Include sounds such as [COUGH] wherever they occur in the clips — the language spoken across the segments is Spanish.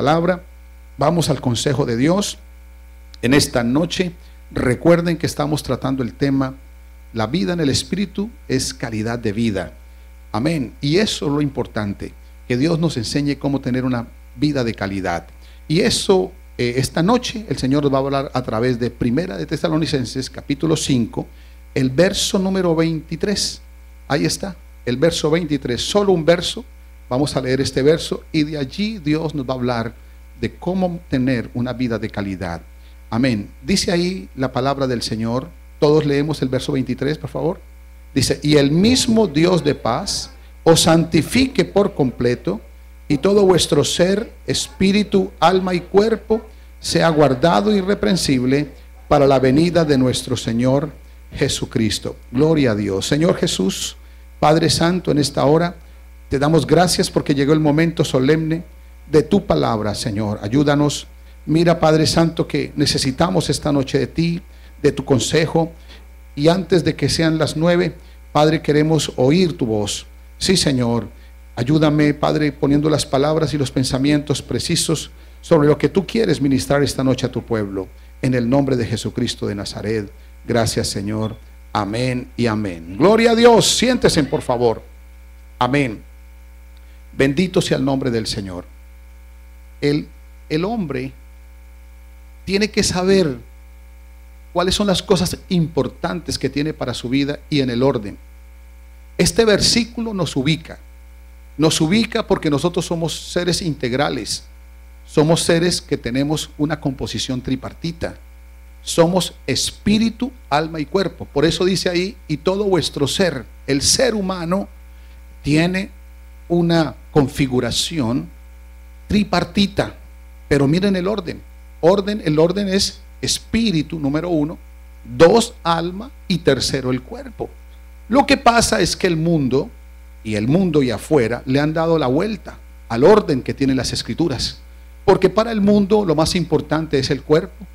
palabra. Vamos al consejo de Dios. En esta noche, recuerden que estamos tratando el tema, la vida en el Espíritu es calidad de vida. Amén. Y eso es lo importante, que Dios nos enseñe cómo tener una vida de calidad. Y eso, eh, esta noche, el Señor va a hablar a través de Primera de Tesalonicenses, capítulo 5, el verso número 23. Ahí está, el verso 23, solo un verso. Vamos a leer este verso y de allí Dios nos va a hablar de cómo tener una vida de calidad. Amén. Dice ahí la palabra del Señor. Todos leemos el verso 23, por favor. Dice, y el mismo Dios de paz os santifique por completo y todo vuestro ser, espíritu, alma y cuerpo sea guardado irreprensible para la venida de nuestro Señor Jesucristo. Gloria a Dios. Señor Jesús, Padre Santo, en esta hora te damos gracias porque llegó el momento solemne de tu palabra, Señor. Ayúdanos. Mira, Padre Santo, que necesitamos esta noche de ti, de tu consejo. Y antes de que sean las nueve, Padre, queremos oír tu voz. Sí, Señor. Ayúdame, Padre, poniendo las palabras y los pensamientos precisos sobre lo que tú quieres ministrar esta noche a tu pueblo. En el nombre de Jesucristo de Nazaret. Gracias, Señor. Amén y amén. Gloria a Dios. Siéntese, por favor. Amén. Bendito sea el nombre del Señor. El, el hombre tiene que saber cuáles son las cosas importantes que tiene para su vida y en el orden. Este versículo nos ubica. Nos ubica porque nosotros somos seres integrales. Somos seres que tenemos una composición tripartita. Somos espíritu, alma y cuerpo. Por eso dice ahí, y todo vuestro ser, el ser humano, tiene una configuración tripartita. Pero miren el orden. Orden, el orden es espíritu, número uno, dos, alma y tercero, el cuerpo. Lo que pasa es que el mundo y el mundo y afuera le han dado la vuelta al orden que tienen las escrituras. Porque para el mundo lo más importante es el cuerpo,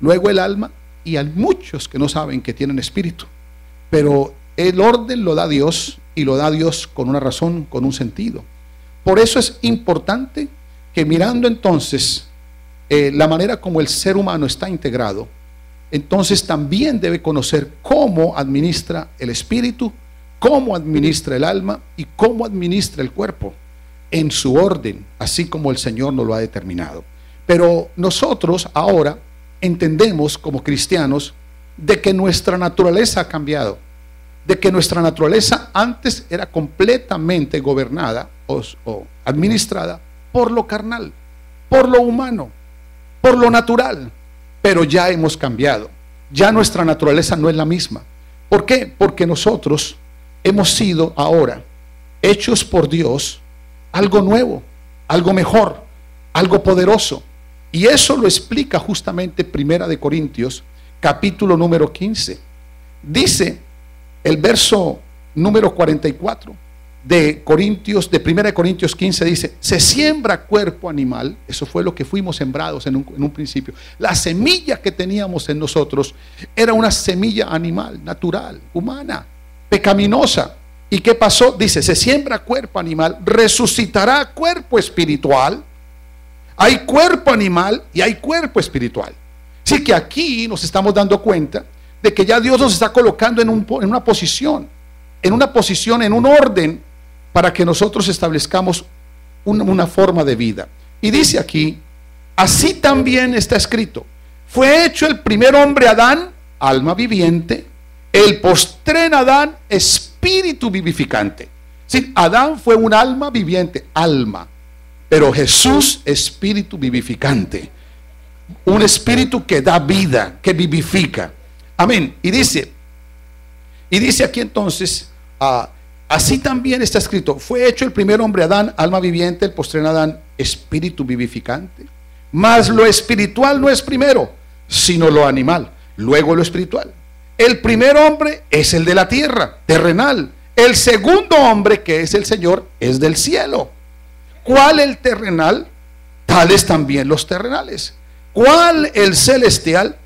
luego el alma y hay muchos que no saben que tienen espíritu. Pero el orden lo da Dios y lo da Dios con una razón, con un sentido. Por eso es importante que mirando entonces eh, la manera como el ser humano está integrado, entonces también debe conocer cómo administra el espíritu, cómo administra el alma y cómo administra el cuerpo en su orden, así como el Señor nos lo ha determinado. Pero nosotros ahora entendemos como cristianos de que nuestra naturaleza ha cambiado, de que nuestra naturaleza antes era completamente gobernada o, administrada por lo carnal, por lo humano, por lo natural, pero ya hemos cambiado. Ya nuestra naturaleza no es la misma. ¿Por qué? Porque nosotros hemos sido ahora hechos por Dios algo nuevo, algo mejor, algo poderoso. Y eso lo explica justamente Primera de Corintios, capítulo número 15. Dice el verso número 44 de Corintios, de 1 Corintios 15 dice, se siembra cuerpo animal, eso fue lo que fuimos sembrados en un, en un, principio. La semilla que teníamos en nosotros era una semilla animal, natural, humana, pecaminosa. ¿Y qué pasó? Dice, se siembra cuerpo animal, resucitará cuerpo espiritual. Hay cuerpo animal y hay cuerpo espiritual. Así que aquí nos estamos dando cuenta de que ya Dios nos está colocando en, un, en una posición, en una posición, en un orden para que nosotros establezcamos una, forma de vida. Y dice aquí, así también está escrito, fue hecho el primer hombre Adán, alma viviente, el postren Adán, espíritu vivificante. Adán fue un alma viviente, alma, pero Jesús, espíritu vivificante. Un espíritu que da vida, que vivifica. Amén. Y dice, y dice aquí entonces, uh, Así también está escrito, fue hecho el primer hombre Adán, alma viviente, el postrer Adán, espíritu vivificante. Mas lo espiritual no es primero, sino lo animal, luego lo espiritual. El primer hombre es el de la tierra, terrenal. El segundo hombre, que es el Señor, es del cielo. ¿Cuál el terrenal? Tales también los terrenales. ¿Cuál el celestial?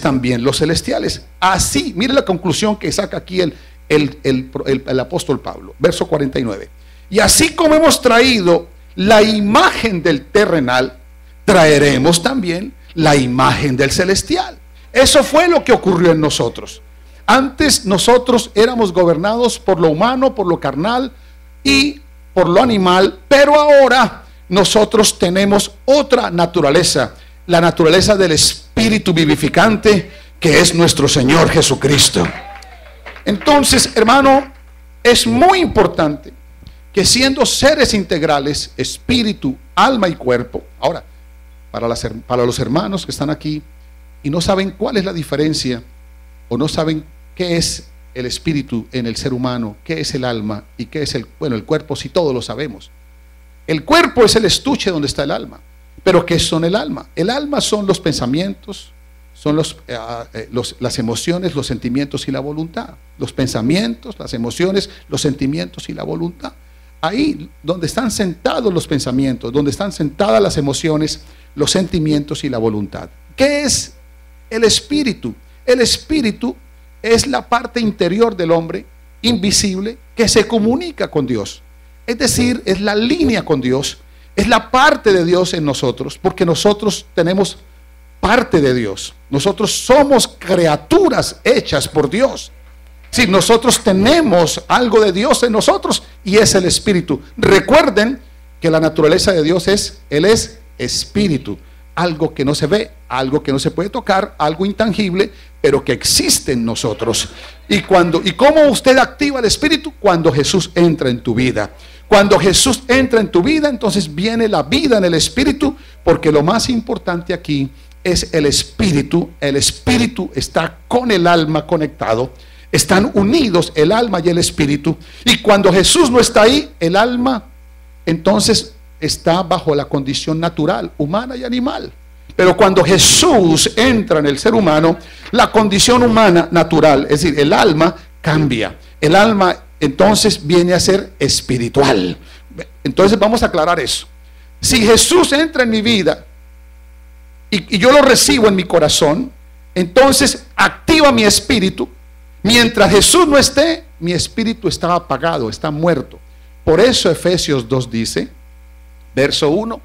También los celestiales. Así, mire la conclusión que saca aquí el, el, apóstol Pablo. Verso 49. Y así como hemos traído la imagen del terrenal, traeremos también la imagen del celestial. Eso fue lo que ocurrió en nosotros. Antes nosotros éramos gobernados por lo humano, por lo carnal y por lo animal, pero ahora nosotros tenemos otra naturaleza, la naturaleza del espíritu vivificante que es nuestro Señor Jesucristo. Entonces, hermano, es muy importante que siendo seres integrales, espíritu, alma y cuerpo, ahora, para, los hermanos que están aquí y no saben cuál es la diferencia o no saben qué es el espíritu en el ser humano, qué es el alma y qué es el, bueno, el cuerpo, si todos lo sabemos. El cuerpo es el estuche donde está el alma. Pero ¿qué son el alma? El alma son los pensamientos, son los, eh, ah, eh, los, las emociones, los sentimientos y la voluntad. Los pensamientos, las emociones, los sentimientos y la voluntad. Ahí donde están sentados los pensamientos, donde están sentadas las emociones, los sentimientos y la voluntad. ¿Qué es el espíritu? El espíritu es la parte interior del hombre, invisible, que se comunica con Dios. Es decir, es la línea con Dios, es la parte de Dios en nosotros, porque nosotros tenemos parte de Dios. Nosotros somos criaturas hechas por Dios. Si nosotros tenemos algo de Dios en nosotros y es el Espíritu. Recuerden que la naturaleza de Dios es, Él es Espíritu. Algo que no se ve, algo que no se puede tocar, algo intangible, pero que existe en nosotros. Y cuando, ¿y cómo usted activa el Espíritu? Cuando Jesús entra en tu vida. Cuando Jesús entra en tu vida, entonces viene la vida en el Espíritu, porque lo más importante aquí es el Espíritu. El Espíritu está con el alma conectado. Están unidos el alma y el Espíritu. Y cuando Jesús no está ahí, el alma entonces está bajo la condición natural, humana y animal. Pero cuando Jesús entra en el ser humano, la condición humana natural, es decir, el alma cambia. El alma entonces viene a ser espiritual. Entonces vamos a aclarar eso. Si Jesús entra en mi vida y, yo lo recibo en mi corazón, entonces activa mi espíritu. Mientras Jesús no esté, mi espíritu está apagado, está muerto. Por eso Efesios 2 dice, verso 1,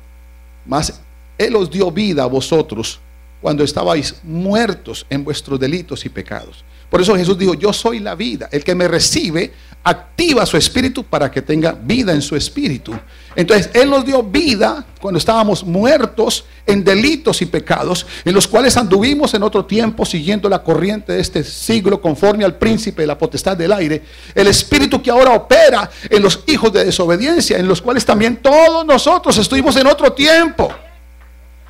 más Él os dio vida a vosotros cuando estabais muertos en vuestros delitos y pecados. Por eso Jesús dijo, yo soy la vida. El que me recibe activa su espíritu para que tenga vida en su espíritu. Entonces, Él nos dio vida cuando estábamos muertos en delitos y pecados, en los cuales anduvimos en otro tiempo siguiendo la corriente de este siglo conforme al príncipe de la potestad del aire. El espíritu que ahora opera en los hijos de desobediencia, en los cuales también todos nosotros estuvimos en otro tiempo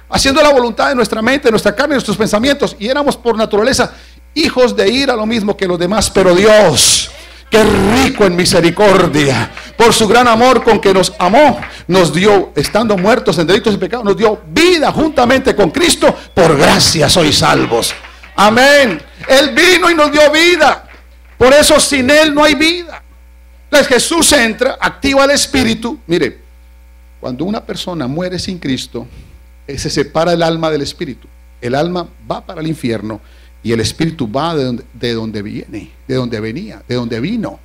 haciendo la voluntad de nuestra mente, de nuestra carne, de nuestros pensamientos, y éramos por naturaleza hijos de ira lo mismo que los demás, pero Dios, que rico en misericordia, por su gran amor con que nos amó, nos dio, estando muertos en delitos y pecados, nos dio vida juntamente con Cristo, por gracia sois salvos. Amén. Él vino y nos dio vida. Por eso sin Él no hay vida. Entonces Jesús entra, activa el Espíritu. Mire, cuando una persona muere sin Cristo, se separa el alma del Espíritu. El alma va para el infierno y el espíritu va de donde, viene, de donde venía, de donde vino.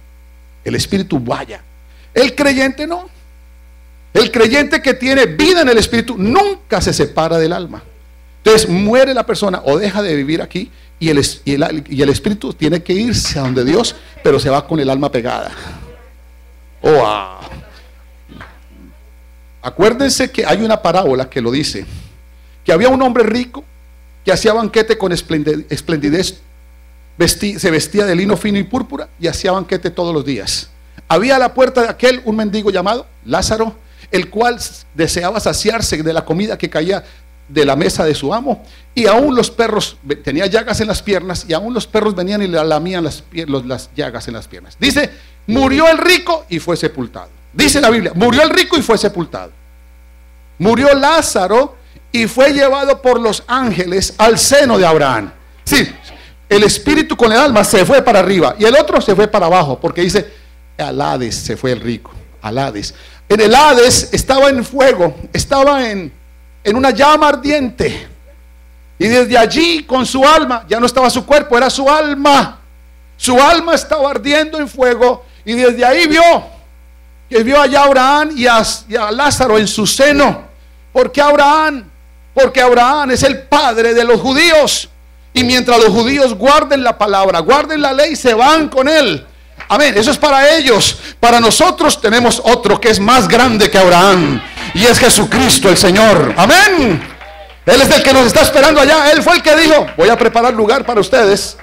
El espíritu vaya. El creyente no. El creyente que tiene vida en el espíritu nunca se separa del alma. Entonces muere la persona o deja de vivir aquí y el, y el, espíritu tiene que irse a donde Dios, pero se va con el alma pegada. Oh, Acuérdense que hay una parábola que lo dice, que había un hombre rico que hacía banquete con esplendidez, se vestía de lino fino y púrpura y hacía banquete todos los días. Había a la puerta de aquel un mendigo llamado Lázaro, el cual deseaba saciarse de la comida que caía de la mesa de su amo. Y aún los perros, tenía llagas en las piernas, y aún los perros venían y le lamían las, las llagas en las piernas. Dice, murió el rico y fue sepultado. Dice la Biblia, murió el rico y fue sepultado. Murió Lázaro y fue llevado por los ángeles al seno de Abraham. Sí, el espíritu con el alma se fue para arriba y el otro se fue para abajo, porque dice, al Hades se fue el rico, al Hades. En el Hades estaba en fuego, estaba en, en una llama ardiente. Y desde allí con su alma, ya no estaba su cuerpo, era su alma. Su alma estaba ardiendo en fuego y desde ahí vio que vio allá a Abraham y a, y a Lázaro en su seno. ¿Por qué Abraham? Porque Abraham es el padre de los judíos. Y mientras los judíos guarden la palabra, guarden la ley, se van con él. Amén. Eso es para ellos. Para nosotros tenemos otro que es más grande que Abraham. Y es Jesucristo el Señor. Amén. Él es el que nos está esperando allá. Él fue el que dijo, voy a preparar lugar para ustedes.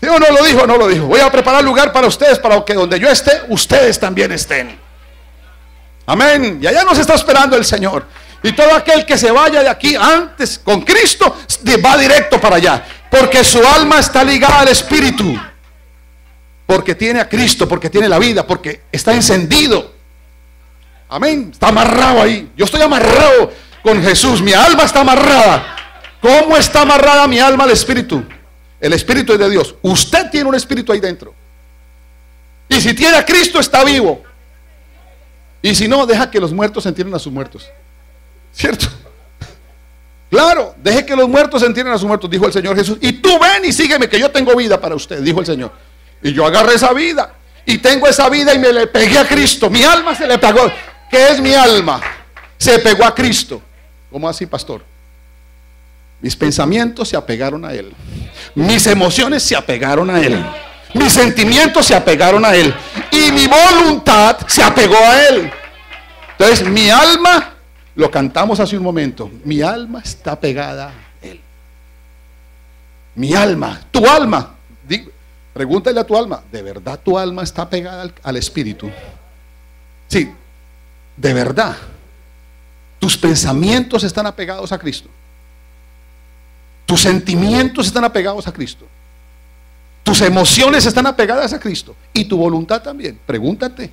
¿Sí no lo dijo? No lo dijo. Voy a preparar lugar para ustedes, para que donde yo esté, ustedes también estén. Amén. Y allá nos está esperando el Señor. Y todo aquel que se vaya de aquí antes con Cristo va directo para allá. Porque su alma está ligada al Espíritu. Porque tiene a Cristo, porque tiene la vida, porque está encendido. Amén. Está amarrado ahí. Yo estoy amarrado con Jesús. Mi alma está amarrada. ¿Cómo está amarrada mi alma al Espíritu? El Espíritu es de Dios. Usted tiene un Espíritu ahí dentro. Y si tiene a Cristo, está vivo. Y si no, deja que los muertos entierren a sus muertos. ¿Cierto? Claro, deje que los muertos entierren a sus muertos, dijo el Señor Jesús. Y tú ven y sígueme, que yo tengo vida para usted, dijo el Señor. Y yo agarré esa vida. Y tengo esa vida y me le pegué a Cristo. Mi alma se le pegó. ¿Qué es mi alma? Se pegó a Cristo. ¿Cómo así, pastor? Mis pensamientos se apegaron a Él. Mis emociones se apegaron a Él. Mis sentimientos se apegaron a Él. Y mi voluntad se apegó a Él. Entonces mi alma, lo cantamos hace un momento, mi alma está pegada a Él. Mi alma, tu alma. pregúntale a tu alma, ¿de verdad tu alma está pegada al, Espíritu? Sí, de verdad. Tus pensamientos están apegados a Cristo. Tus sentimientos están apegados a Cristo. Tus emociones están apegadas a Cristo. Y tu voluntad también. Pregúntate.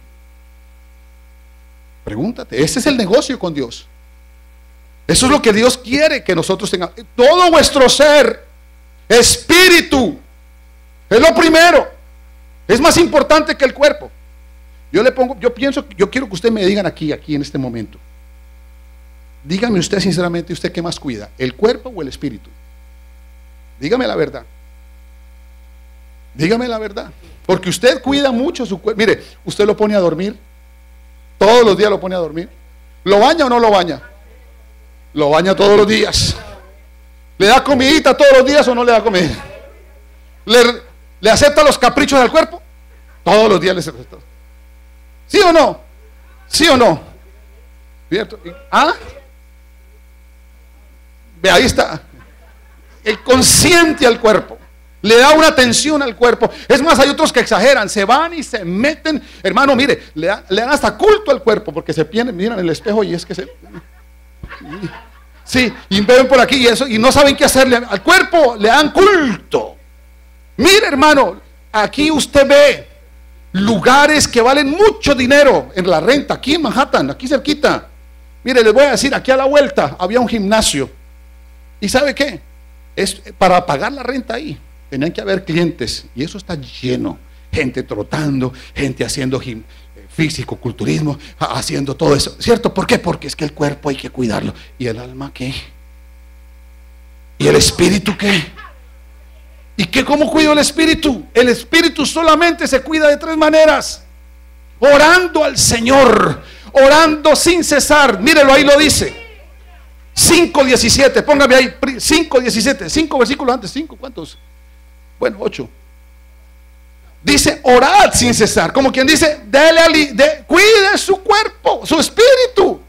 Pregúntate. Ese es el negocio con Dios. Eso es lo que Dios quiere que nosotros tengamos. Todo vuestro ser, espíritu, es lo primero. Es más importante que el cuerpo. Yo le pongo, yo pienso, yo quiero que usted me digan aquí, aquí en este momento. Dígame usted sinceramente, ¿usted qué más cuida? ¿El cuerpo o el espíritu? Dígame la verdad. Dígame la verdad. Porque usted cuida mucho su cuerpo. Mire, usted lo pone a dormir. Todos los días lo pone a dormir. ¿Lo baña o no lo baña? Lo baña todos los días. ¿Le da comidita todos los días o no le da comida? ¿Le, acepta los caprichos del cuerpo? Todos los días le acepta. ¿Sí o no? ¿Sí o no? ¿Cierto? ¿Ah? Ve, ahí está el consciente al cuerpo. Le da una atención al cuerpo. Es más, hay otros que exageran, se van y se meten. Hermano, mire, le, dan hasta culto al cuerpo porque se miran en el espejo y es que se. Sí, y ven por aquí y eso, y no saben qué hacerle al cuerpo, le dan culto. Mire, hermano, aquí usted ve lugares que valen mucho dinero en la renta, aquí en Manhattan, aquí cerquita. Mire, les voy a decir, aquí a la vuelta había un gimnasio. ¿Y sabe qué? es para pagar la renta ahí. Tenían que haber clientes y eso está lleno. Gente trotando, gente haciendo físico, culturismo, haciendo todo eso. ¿Cierto? ¿Por qué? Porque es que el cuerpo hay que cuidarlo. ¿Y el alma qué? ¿Y el espíritu qué? ¿Y qué cómo cuido el espíritu? El espíritu solamente se cuida de tres maneras. Orando al Señor, orando sin cesar. Mírelo ahí lo dice. 5.17, póngame ahí, 5.17, 5 versículos antes, 5, ¿cuántos? Bueno, 8. Dice, orad sin cesar, como quien dice, cuide su cuerpo, su espíritu.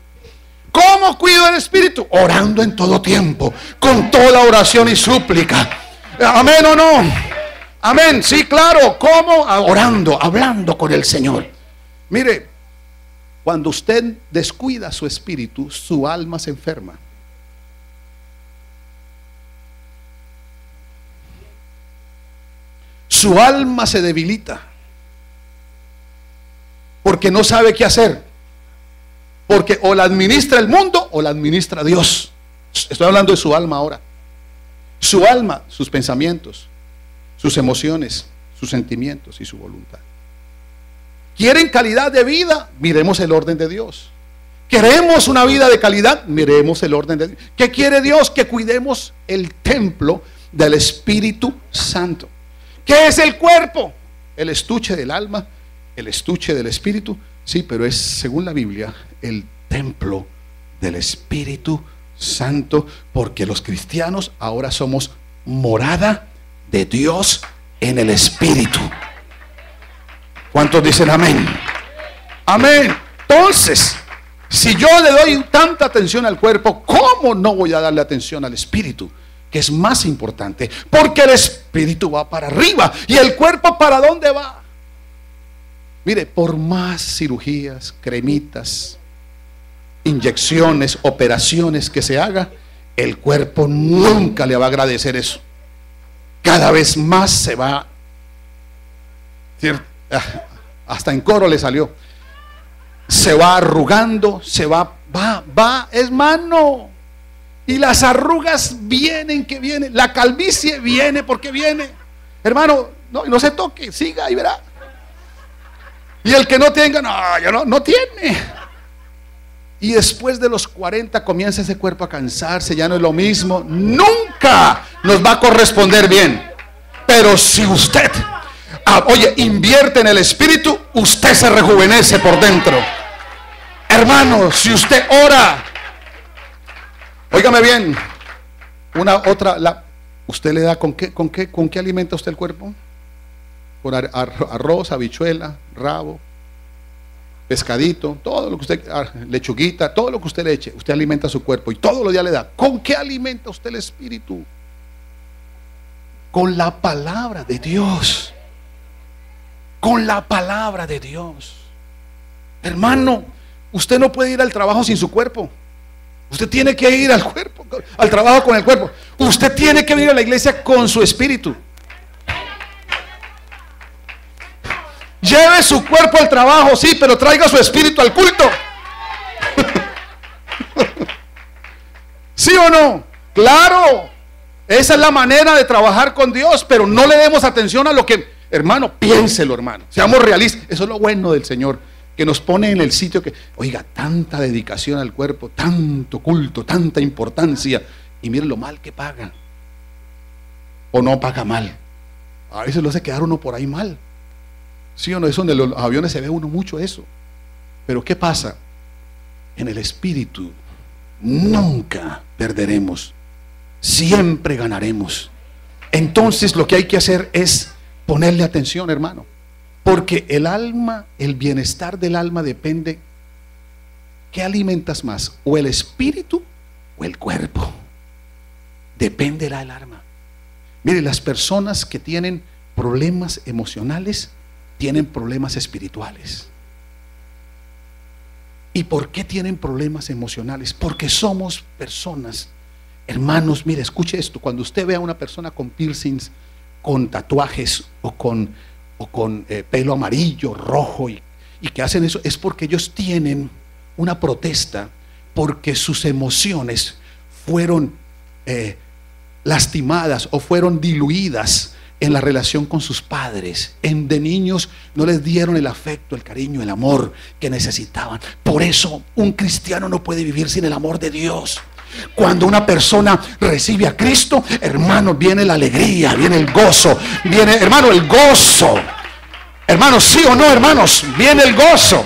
¿Cómo cuido el espíritu? Orando en todo tiempo, con toda oración y súplica. Amén o no. Amén, sí, claro. ¿Cómo? Orando, hablando con el Señor. Mire, cuando usted descuida su espíritu, su alma se enferma. Su alma se debilita porque no sabe qué hacer. Porque o la administra el mundo o la administra Dios. Estoy hablando de su alma ahora. Su alma, sus pensamientos, sus emociones, sus sentimientos y su voluntad. ¿Quieren calidad de vida? Miremos el orden de Dios. ¿Queremos una vida de calidad? Miremos el orden de Dios. ¿Qué quiere Dios? Que cuidemos el templo del Espíritu Santo. ¿Qué es el cuerpo? El estuche del alma, el estuche del espíritu, Sí, pero es, según la Biblia, el templo del Espíritu Santo, porque los cristianos ahora somos morada de Dios en el Espíritu. ¿Cuántos dicen amén? Amén. Entonces, si yo le doy tanta atención al cuerpo, ¿cómo no voy a darle atención al Espíritu? Que es más importante, porque el Espíritu va para arriba y el cuerpo para dónde va. Mire, por más cirugías, cremitas, inyecciones, operaciones que se haga, el cuerpo nunca le va a agradecer eso. Cada vez más se va, ah, hasta en coro le salió, se va arrugando, se va, va, va, es mano. Y las arrugas vienen que vienen, la calvicie viene porque viene. Hermano, no, no se toque, siga y verá. Y el que no tenga, no, ya no, no tiene. Y después de los 40 comienza ese cuerpo a cansarse, ya no es lo mismo. Nunca nos va a corresponder bien. Pero si usted, ah, oye, invierte en el espíritu, usted se rejuvenece por dentro. Hermano, si usted ora, óigame bien, una otra, la, ¿usted le da con qué, con qué, con qué alimenta usted el cuerpo? Con arroz, habichuela, rabo, pescadito, todo lo que usted, ah, lechuguita, todo lo que usted le eche, usted alimenta su cuerpo y todos los días le da. ¿Con qué alimenta usted el espíritu? Con la palabra de Dios. Con la palabra de Dios. Hermano, usted no puede ir al trabajo sin su cuerpo. Usted tiene que ir al cuerpo, al trabajo con el cuerpo. Usted tiene que venir a la iglesia con su espíritu. Lleve su cuerpo al trabajo, sí, pero traiga su espíritu al culto. ¿Sí o no? Claro. Esa es la manera de trabajar con Dios, pero no le demos atención a lo que, hermano, piénselo, hermano. Seamos realistas. Eso es lo bueno del Señor, que nos pone en el sitio que, oiga, tanta dedicación al cuerpo, tanto culto, tanta importancia, y miren lo mal que paga. O no paga mal. A veces lo hace quedar uno por ahí mal. ¿Sí o no? Eso en los aviones se ve uno mucho eso. Pero ¿qué pasa? En el espíritu nunca perderemos. Siempre ganaremos. Entonces lo que hay que hacer es ponerle atención, hermano. Porque el alma, el bienestar del alma depende. ¿Qué alimentas más? ¿O el espíritu o el cuerpo? Dependerá el alma. Mire, las personas que tienen problemas emocionales tienen problemas espirituales. ¿Y por qué tienen problemas emocionales? Porque somos personas. Hermanos, mire, escuche esto. Cuando usted ve a una persona con piercings, con tatuajes o con, o con eh, pelo amarillo, rojo y, que hacen eso, es porque ellos tienen una protesta porque sus emociones fueron eh, lastimadas o fueron diluidas en la relación con sus padres. En, de niños no les dieron el afecto, el cariño, el amor que necesitaban. Por eso un cristiano no puede vivir sin el amor de Dios. Cuando una persona recibe a Cristo, hermano, viene la alegría, viene el gozo, viene, hermano, el gozo. Hermanos, sí o no, hermanos, viene el gozo.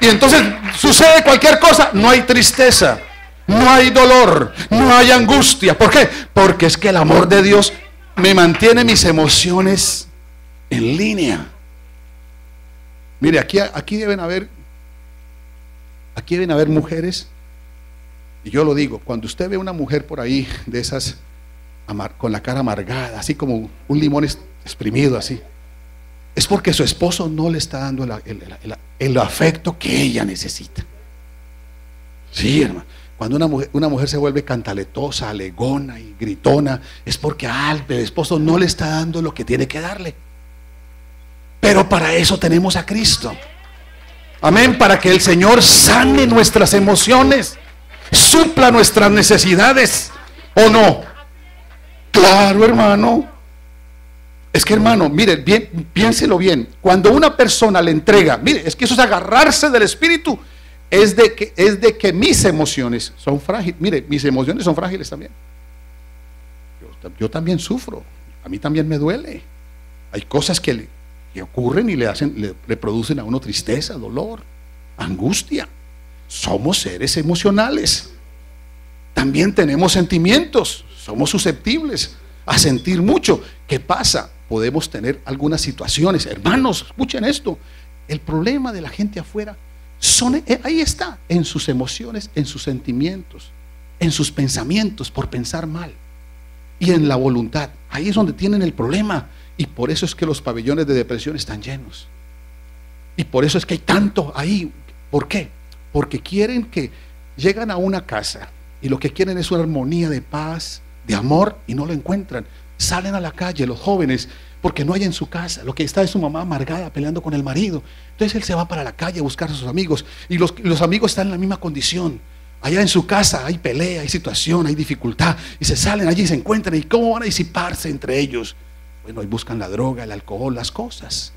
Y entonces sucede cualquier cosa, no hay tristeza, no hay dolor, no hay angustia. ¿Por qué? Porque es que el amor de Dios me mantiene mis emociones en línea. Mire, aquí, aquí deben haber, aquí deben haber mujeres, y yo lo digo, cuando usted ve una mujer por ahí de esas con la cara amargada, así como un limón exprimido así, es porque su esposo no le está dando el afecto que ella necesita. Sí, hermano. Cuando una mujer, una mujer se vuelve cantaletosa, alegona y gritona, es porque al el esposo no le está dando lo que tiene que darle. Pero para eso tenemos a Cristo. Amén, para que el Señor sane nuestras emociones, supla nuestras necesidades, ¿o no? Claro, hermano. Es que hermano, mire, bien, piénselo bien. Cuando una persona le entrega, mire, es que eso es agarrarse del Espíritu es de que, es de que mis emociones son frágiles. Mire, mis emociones son frágiles también. Yo, también sufro. A mí también me duele. Hay cosas que, le, ocurren y le hacen, le, producen a uno tristeza, dolor. angustia. Somos seres emocionales. También tenemos sentimientos. Somos susceptibles a sentir mucho. ¿Qué pasa? Podemos tener algunas situaciones. Hermanos, escuchen esto. El problema de la gente afuera son, eh, ahí está, en sus emociones, en sus sentimientos, en sus pensamientos por pensar mal y en la voluntad. Ahí es donde tienen el problema. Y por eso es que los pabellones de depresión están llenos. Y por eso es que hay tanto ahí. ¿Por qué? Porque quieren que llegan a una casa y lo que quieren es una armonía de paz, de amor y no lo encuentran. Salen a la calle los jóvenes porque no hay en su casa. Lo que está es su mamá amargada peleando con el marido. Entonces él se va para la calle a buscar a sus amigos y los, los amigos están en la misma condición. Allá en su casa hay pelea, hay situación, hay dificultad y se salen allí y se encuentran y cómo van a disiparse entre ellos. Bueno, ahí buscan la droga, el alcohol, las cosas.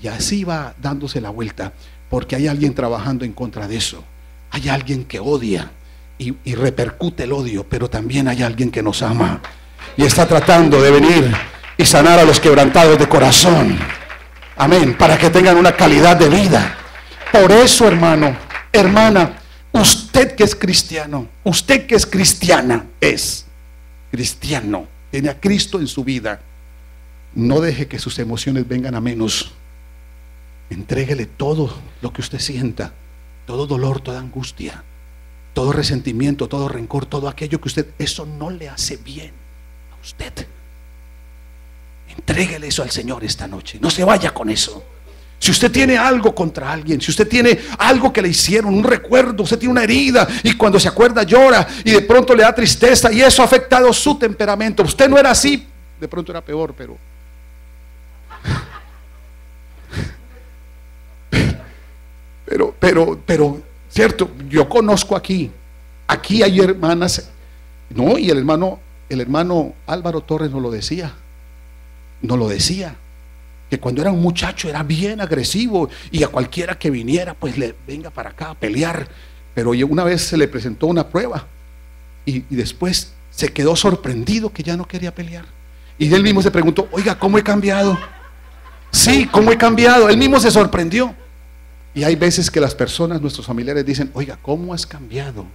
Y así va dándose la vuelta porque hay alguien trabajando en contra de eso. Hay alguien que odia y, y repercute el odio, pero también hay alguien que nos ama y está tratando de venir y sanar a los quebrantados de corazón. Amén, para que tengan una calidad de vida. Por eso, hermano, hermana, usted que es cristiano, usted que es cristiana, es cristiano, tiene a Cristo en su vida. No deje que sus emociones vengan a menos. Entréguele todo lo que usted sienta, todo dolor, toda angustia, todo resentimiento, todo rencor, todo aquello que usted, eso no le hace bien a usted. Entréguele eso al Señor esta noche. No se vaya con eso. Si usted tiene algo contra alguien, si usted tiene algo que le hicieron, un recuerdo, usted tiene una herida y cuando se acuerda llora y de pronto le da tristeza y eso ha afectado su temperamento. Usted no era así, de pronto era peor, pero... Pero, pero, pero, cierto, yo conozco aquí, aquí hay hermanas, no, y el hermano, el hermano Álvaro Torres nos lo decía no lo decía. Que cuando era un muchacho era bien agresivo y a cualquiera que viniera, pues le venga para acá a pelear. Pero una vez se le presentó una prueba y, y después se quedó sorprendido que ya no quería pelear. Y él mismo se preguntó, oiga, ¿cómo he cambiado? Sí, ¿cómo he cambiado? Él mismo se sorprendió. Y hay veces que las personas, nuestros familiares dicen, oiga, ¿cómo has cambiado?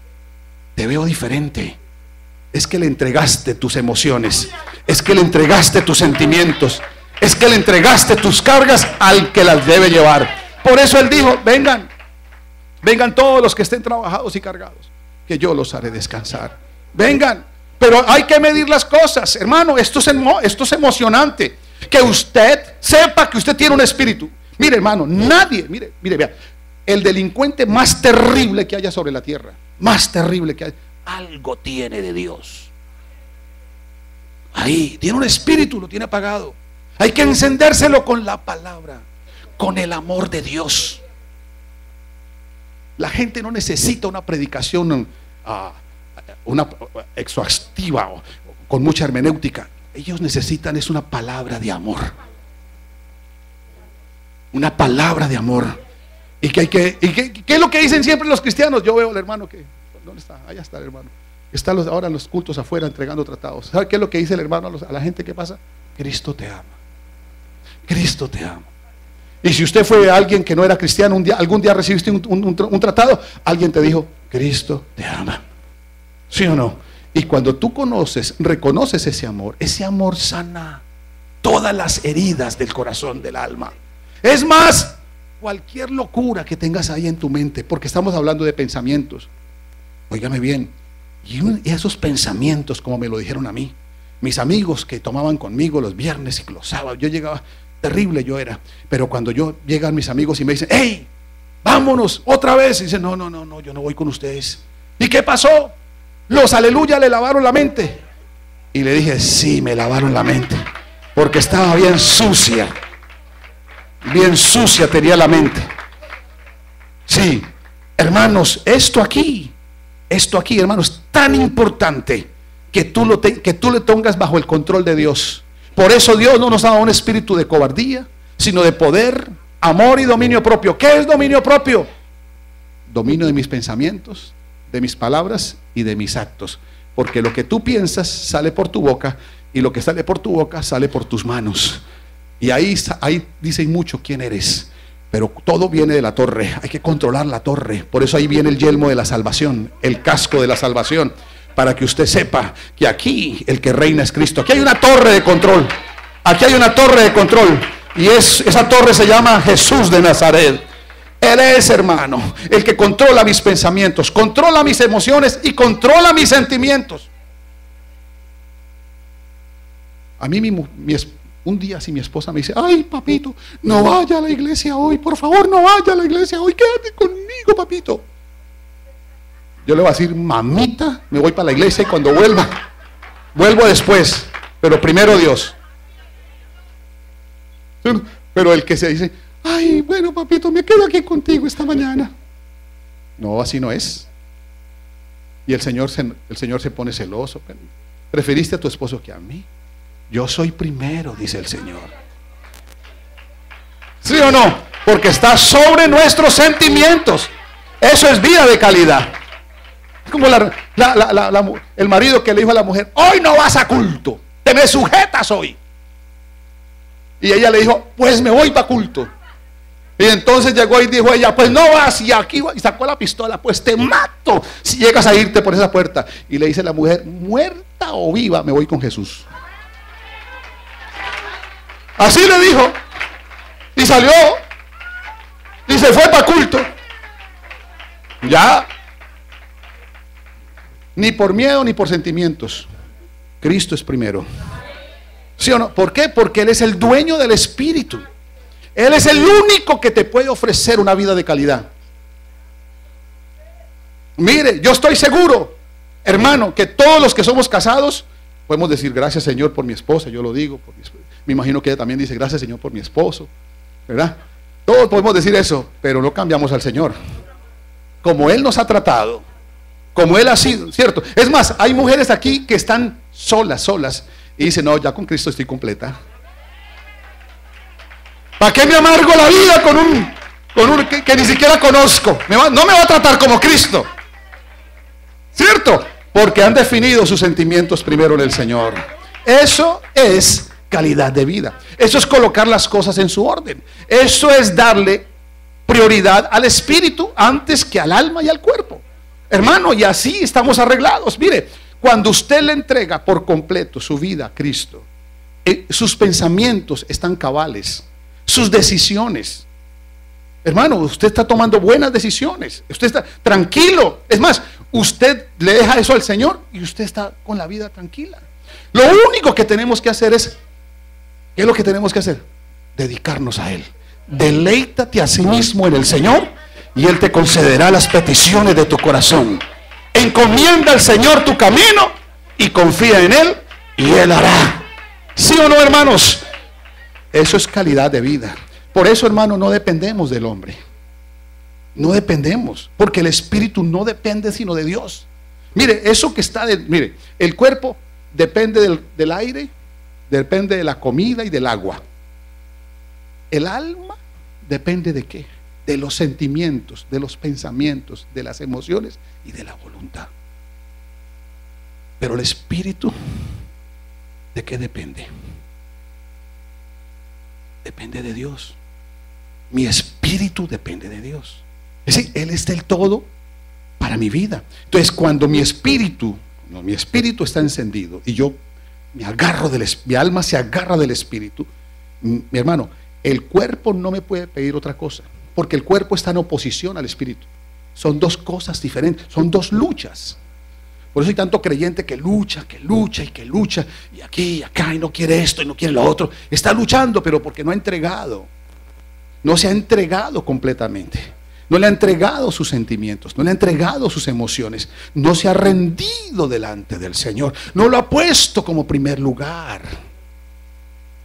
Te veo diferente es que le entregaste tus emociones, es que le entregaste tus sentimientos, es que le entregaste tus cargas al que las debe llevar. Por eso él dijo, vengan, vengan todos los que estén trabajados y cargados, que yo los haré descansar. Vengan, pero hay que medir las cosas, hermano, esto es, esto es emocionante, que usted sepa que usted tiene un espíritu. Mire, hermano, nadie, mire, mire, vea, el delincuente más terrible que haya sobre la tierra, más terrible que haya, algo tiene de Dios. Ahí, tiene un espíritu, lo tiene apagado. Hay que encendérselo con la palabra, con el amor de Dios. La gente no necesita una predicación uh, una exhaustiva o con mucha hermenéutica. Ellos necesitan es una palabra de amor. Una palabra de amor. ¿Y, que hay que, y qué es lo que dicen siempre los cristianos? Yo veo al hermano que ¿Dónde está? Allá está el hermano. Está los, ahora en los cultos afuera entregando tratados. ¿Sabe qué es lo que dice el hermano a, la gente que pasa? Cristo te ama. Cristo te ama. Y si usted fue alguien que no era cristiano, un día, algún día recibiste un, tratado, alguien te dijo, Cristo te ama. ¿Sí o no? Y cuando tú conoces, reconoces ese amor, ese amor sana todas las heridas del corazón, del alma. Es más, cualquier locura que tengas ahí en tu mente, porque estamos hablando de pensamientos. Óigame bien, y, esos pensamientos como me lo dijeron a mí, mis amigos que tomaban conmigo los viernes y los sábados, yo llegaba, terrible yo era, pero cuando yo llegan mis amigos y me dicen, hey, vámonos otra vez, y dicen, no, no, no, no, yo no voy con ustedes. ¿Y qué pasó? Los aleluya le lavaron la mente. Y le dije, sí, me lavaron la mente, porque estaba bien sucia, bien sucia tenía la mente. Sí, hermanos, esto aquí esto aquí, hermano, es tan importante que tú, lo que tú le pongas bajo el control de Dios. Por eso Dios no nos da un espíritu de cobardía, sino de poder, amor y dominio propio. ¿Qué es dominio propio? Dominio de mis pensamientos, de mis palabras y de mis actos. Porque lo que tú piensas sale por tu boca y lo que sale por tu boca sale por tus manos. Y ahí, ahí dicen mucho quién eres. Pero todo viene de la torre. Hay que controlar la torre. Por eso ahí viene el yelmo de la salvación, el casco de la salvación. Para que usted sepa que aquí el que reina es Cristo. Aquí hay una torre de control. Aquí hay una torre de control. Y es, esa torre se llama Jesús de Nazaret. Él es, hermano, el que controla mis pensamientos, controla mis emociones y controla mis sentimientos. A mí mi, mi, un día si mi esposa me dice, ay papito, no vaya a la iglesia hoy, por favor no vaya a la iglesia hoy, quédate conmigo papito. Yo le voy a decir, mamita, me voy para la iglesia y cuando vuelva, vuelvo después, pero primero Dios. Pero el que se dice, ay, bueno papito, me quedo aquí contigo esta mañana. No, así no es. Y el Señor se, el Señor se pone celoso. Preferiste a tu esposo que a mí. Yo soy primero, dice el Señor. ¿Sí o no? Porque está sobre nuestros sentimientos. Eso es vida de calidad. Es como el marido que le dijo a la mujer, hoy no vas a culto, te me sujetas hoy. Y ella le dijo, pues me voy para culto. Y entonces llegó y dijo ella, pues no vas y aquí y sacó la pistola, pues te mato si llegas a irte por esa puerta. Y le dice la mujer, muerta o viva, me voy con Jesús. Así le dijo. Y salió. Y se fue para culto. Ya. Ni por miedo ni por sentimientos. Cristo es primero. ¿Sí o no? ¿Por qué? Porque Él es el dueño del Espíritu. Él es el único que te puede ofrecer una vida de calidad. Mire, yo estoy seguro, hermano, que todos los que somos casados podemos decir gracias Señor por mi esposa, yo lo digo, por mi esposa. Me imagino que ella también dice, gracias Señor por mi esposo. ¿Verdad? Todos podemos decir eso, pero no cambiamos al Señor. Como Él nos ha tratado, como Él ha sido, ¿cierto? Es más, hay mujeres aquí que están solas, solas, y dicen, no, ya con Cristo estoy completa. ¿Para qué me amargo la vida con un, con un que, ni siquiera conozco? no me va a tratar como Cristo. ¿Cierto? Porque han definido sus sentimientos primero en el Señor. Eso es calidad de vida. Eso es colocar las cosas en su orden. Eso es darle prioridad al espíritu antes que al alma y al cuerpo. Hermano, y así estamos arreglados. Mire, cuando usted le entrega por completo su vida a Cristo, eh, sus pensamientos están cabales, sus decisiones. Hermano, usted está tomando buenas decisiones. Usted está tranquilo. Es más, usted le deja eso al Señor y usted está con la vida tranquila. Lo único que tenemos que hacer es ¿Qué es lo que tenemos que hacer? Dedicarnos a Él. Deleítate a sí mismo en el Señor y Él te concederá las peticiones de tu corazón. Encomienda al Señor tu camino y confía en Él y Él hará. ¿Sí o no, hermanos? Eso es calidad de vida. Por eso, hermano, no dependemos del hombre. No dependemos, porque el espíritu no depende sino de Dios. Mire, eso que está de, mire, el cuerpo depende del, del aire, depende de la comida y del agua. El alma depende de qué? De los sentimientos, de los pensamientos, de las emociones y de la voluntad. Pero el espíritu, ¿de qué depende? Depende de Dios. Mi espíritu depende de Dios. Es decir, Él es del todo para mi vida. Entonces, cuando mi espíritu, mi espíritu está encendido y yo agarro mi alma se agarra del espíritu. Mi hermano, el cuerpo no me puede pedir otra cosa, porque el cuerpo está en oposición al espíritu. Son dos cosas diferentes, son dos luchas. Por eso hay tanto creyente que lucha, que lucha y que lucha, y aquí y acá, y no quiere esto y no quiere lo otro. Está luchando, pero porque no ha entregado. No se ha entregado completamente. No le ha entregado sus sentimientos, no le ha entregado sus emociones, no se ha rendido delante del Señor, no lo ha puesto como primer lugar.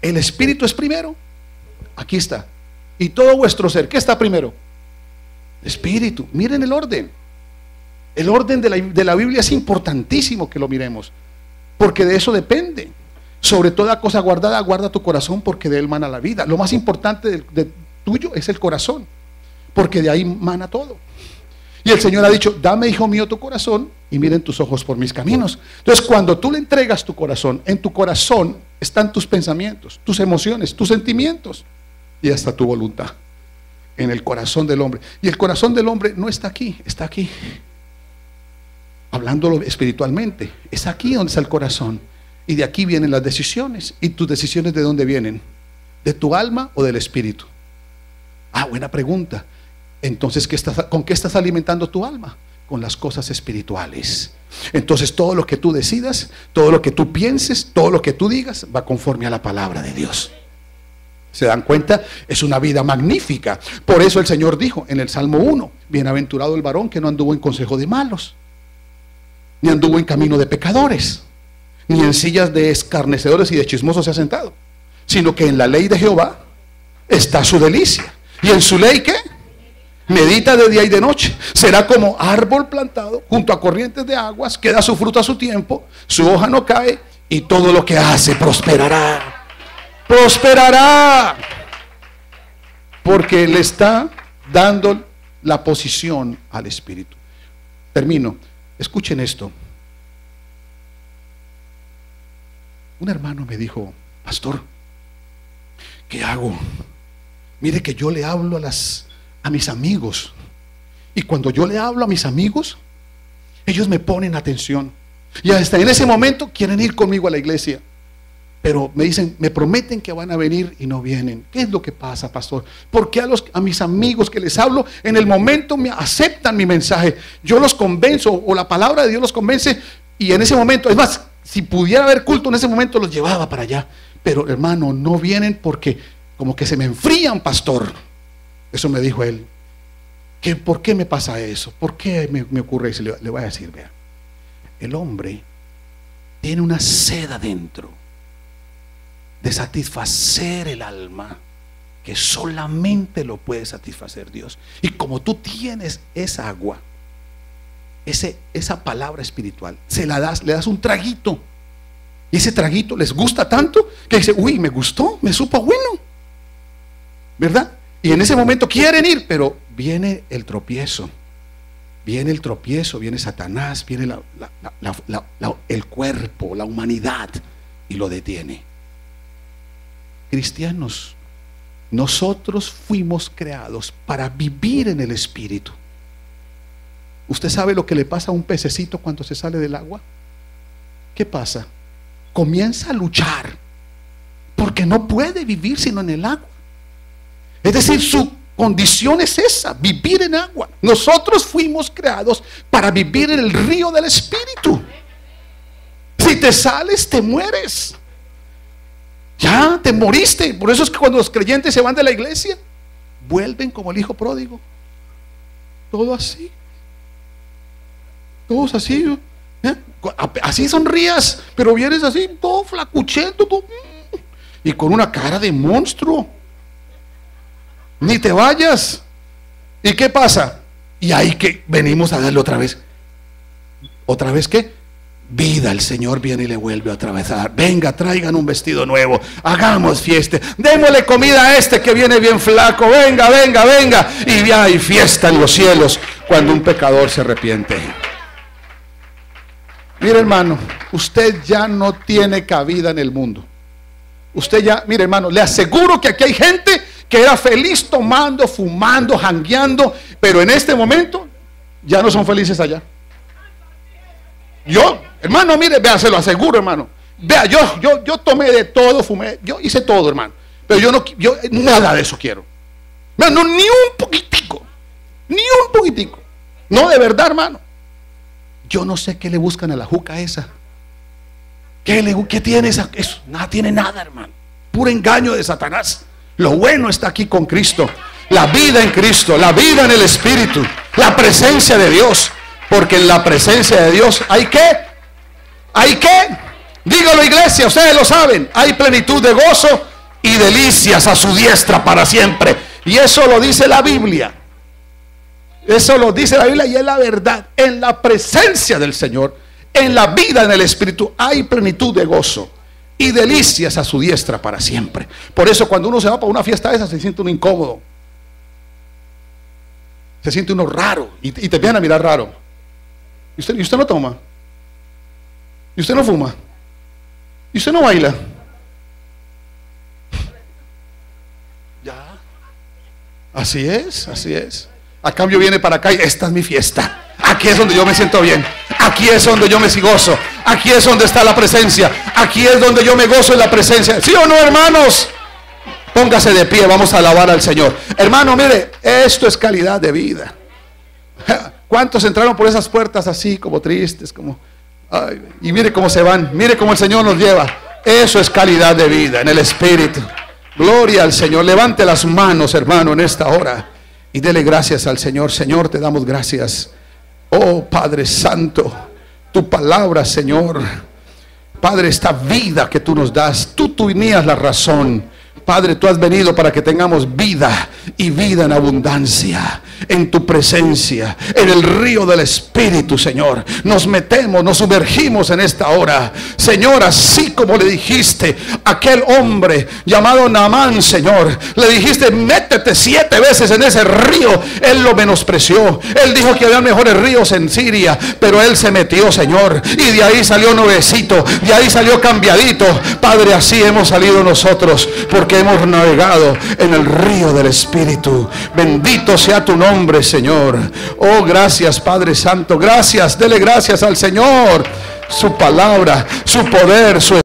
El Espíritu es primero. Aquí está. Y todo vuestro ser, ¿qué está primero? Espíritu. Miren el orden. El orden de la, de la Biblia es importantísimo que lo miremos, porque de eso depende. Sobre toda cosa guardada, guarda tu corazón porque de él mana la vida. Lo más importante de tuyo es el corazón porque de ahí mana todo. Y el Señor ha dicho, dame, hijo mío, tu corazón y miren tus ojos por mis caminos. Entonces, cuando tú le entregas tu corazón, en tu corazón están tus pensamientos, tus emociones, tus sentimientos y hasta tu voluntad. en el corazón del hombre. Y el corazón del hombre no está aquí, está aquí. Hablándolo espiritualmente, es aquí donde está el corazón. Y de aquí vienen las decisiones. ¿Y tus decisiones de dónde vienen? ¿De tu alma o del espíritu? Ah, buena pregunta. Entonces, ¿qué estás, ¿con qué estás alimentando tu alma? Con las cosas espirituales. Entonces, todo lo que tú decidas, todo lo que tú pienses, todo lo que tú digas, va conforme a la palabra de Dios. ¿Se dan cuenta? Es una vida magnífica. Por eso el Señor dijo en el Salmo 1, bienaventurado el varón que no anduvo en consejo de malos, ni anduvo en camino de pecadores, ni en sillas de escarnecedores y de chismosos se ha sentado, sino que en la ley de Jehová está su delicia. ¿Y en su ley qué? Medita de día y de noche. Será como árbol plantado junto a corrientes de aguas, que da su fruto a su tiempo, su hoja no cae y todo lo que hace prosperará prosperará. Porque le está dando la posición al Espíritu. Termino. Escuchen esto. Un hermano me dijo, pastor, ¿qué hago? Mire que yo le hablo a, las, a mis amigos. Y cuando yo le hablo a mis amigos, ellos me ponen atención. Y hasta en ese momento quieren ir conmigo a la iglesia pero me dicen, me prometen que van a venir y no vienen. ¿Qué es lo que pasa, pastor? Porque a, los, a mis amigos que les hablo, en el momento me aceptan mi mensaje. Yo los convenzo, o la palabra de Dios los convence, y en ese momento, es más, si pudiera haber culto en ese momento, los llevaba para allá. Pero hermano, no vienen porque como que se me enfrían, pastor. Eso me dijo él. ¿Qué, ¿Por qué me pasa eso? ¿Por qué me, ocurre eso? Le, le voy a decir, vea. El hombre tiene una sed adentro de satisfacer el alma, que solamente lo puede satisfacer Dios. Y como tú tienes esa agua, ese, esa palabra espiritual, se la das, le das un traguito. Y ese traguito les gusta tanto que dice, uy, me gustó, me supo bueno. ¿Verdad? Y en ese momento quieren ir, pero viene el tropiezo. Viene el tropiezo, viene Satanás, viene el cuerpo, la humanidad y lo detiene cristianos, nosotros fuimos creados para vivir en el Espíritu. ¿Usted sabe lo que le pasa a un pececito cuando se sale del agua? ¿Qué pasa? Comienza a luchar porque no puede vivir sino en el agua. Es decir, su condición es esa, vivir en agua. Nosotros fuimos creados para vivir en el río del Espíritu. Si te sales, te mueres. Ya te moriste. Por eso es que cuando los creyentes se van de la iglesia, vuelven como el hijo pródigo. Todo así. Todos así. ¿eh? Así sonrías, pero vienes así, todo flacuchento, mm, y con una cara de monstruo. Ni te vayas. ¿Y qué pasa? Y ahí que venimos a darle otra vez. ¿Otra vez qué? vida, el Señor viene y le vuelve a atravesar. Venga, traigan un vestido nuevo, hagamos fiesta, démosle comida a este que viene bien flaco, venga, venga, venga. Y ya hay fiesta en los cielos cuando un pecador se arrepiente. Mire hermano, usted ya no tiene cabida en el mundo. Usted ya, mire hermano, le aseguro que aquí hay gente que era feliz tomando, fumando, jangueando, pero en este momento ya no son felices allá. Yo, hermano, mire, vea, se lo aseguro, hermano. Vea, yo, yo, yo tomé de todo, fumé, yo hice todo, hermano. Pero yo no, yo nada de eso quiero. No, no, ni un poquitico. Ni un poquitico. No, de verdad, hermano. Yo no sé qué le buscan a la juca esa. ¿Qué, le, qué tiene esa? Eso, nada, tiene nada, hermano. Puro engaño de Satanás. Lo bueno está aquí con Cristo. La vida en Cristo, la vida en el Espíritu, la presencia de Dios. Porque en la presencia de Dios hay que, hay que, dígalo iglesia, ustedes lo saben, hay plenitud de gozo y delicias a su diestra para siempre. Y eso lo dice la Biblia. Eso lo dice la Biblia y es la verdad. En la presencia del Señor, en la vida en el Espíritu, hay plenitud de gozo y delicias a su diestra para siempre. Por eso cuando uno se va para una fiesta esa se siente uno incómodo. Se siente uno raro y, te vienen a mirar raro. ¿Y usted, usted no toma? ¿Y usted no fuma? ¿Y usted no baila? Ya. Así es, así es. A cambio viene para acá y esta es mi fiesta. Aquí es donde yo me siento bien. Aquí es donde yo me gozo. Aquí es donde está la presencia. Aquí es donde yo me gozo en la presencia. ¿Sí o no, hermanos? Póngase de pie, vamos a alabar al Señor. Hermano, mire, esto es calidad de vida. [LAUGHS] ¿Cuántos entraron por esas puertas así, como tristes, como... y mire cómo se van, mire cómo el Señor nos lleva. Eso es calidad de vida en el Espíritu. Gloria al Señor. Levante las manos, hermano, en esta hora. Y dele gracias al Señor. Señor, te damos gracias. Oh Padre Santo, tu palabra, Señor. Padre, esta vida que tú nos das, tú tenías la razón Padre, tú has venido para que tengamos vida y vida en abundancia, en tu presencia, en el río del Espíritu, Señor. Nos metemos, nos sumergimos en esta hora. Señor, así como le dijiste a aquel hombre llamado Naamán, Señor, le dijiste, métete siete veces en ese río. Él lo menospreció. Él dijo que había mejores ríos en Siria, pero él se metió, Señor. Y de ahí salió nuevecito, de ahí salió cambiadito. Padre, así hemos salido nosotros, porque hemos navegado en el río del Espíritu. Bendito sea tu nombre, Señor. Oh, gracias, Padre Santo. Gracias, dele gracias al Señor. Su palabra, su poder, su